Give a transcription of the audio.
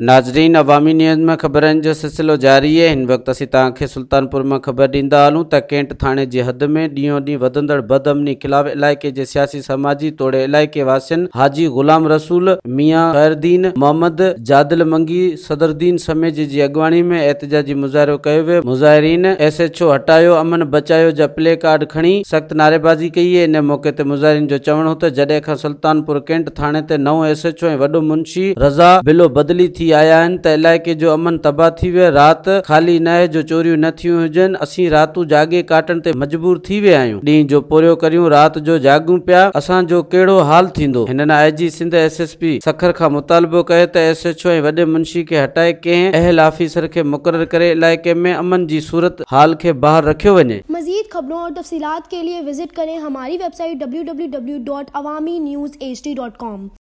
नाज़रीन, अवामी न्यूज़ में ख़बरनि जो सिलसिलो जारी आहे हिन वक़्तु असीं तव्हांखे सुल्तानपुर में ख़बर ॾींदा हलूं त कैंट थाणे जी हद में ॾींहों ॾींहुं वधंदड़ बदअमनी ख़िलाफ़ इलाइक़े जे सियासी समाजी तोड़े इलाइक़े वासियुनि हाजी ग़ुलाम रसूल, मियाँ ख़ैरदीन मोहम्मद, जादिल मंगी, सदरदीन समेज जी अॻवानी में एहतजाजी मुज़ाहिरो कयो एस एच ओ हटायो, अमन बचायो जा प्ले कार्ड खणी सख़्त नारेबाज़ी कई आहे इन मौक़े ते मुज़ाहिरीन जो चवणु हो त जॾहिं खां सुल्तानपुर कैंट ते नओं एस एच ओ वॾो मुंशी रज़ा बिलो बदिली थी आया आहिनि त इलाइक़े जो अमन तबाह थी वियो राति ख़ाली न जो चोरियूं न थियूं हुजनि, असीं रातूं जागे काटण ते मजबूर थी विया आहियूं। ॾींहं जो पोरियो करियूं, राति जो जागूं पिया असांजो कहिड़ो हाल थींदो? हिननि I G Sindh S S P Sukkur खां मुतालबो कयो त एस एच ओ ऐं वॾे मुंशी खे हटाए कंहिं अहल ऑफिसर खे मुक़ररु करे इलाइक़े में अमन जी सूरत, हाल खे ॿाहिरि रखियो वञे। मजीद खबरों और तफसीत के लिए विज़िट करें हमारी website W W W dot Awami News H D dot com